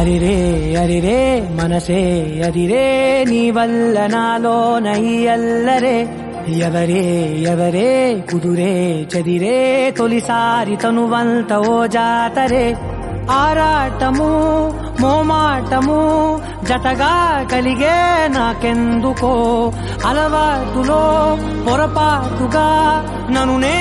అరిరే అరిరే మనసే అరిరే నీ వల్ల నాలో నయ్యల్లరే. ఎవరే ఎవరే కుదురే చదిరే తొలిసారి తనువంత ఓ జాతరే. ఆరాటము మోమాటము జతగా కలిగే నాకెందుకో? అలవాటులో పొరపాటుగా నన్ను నే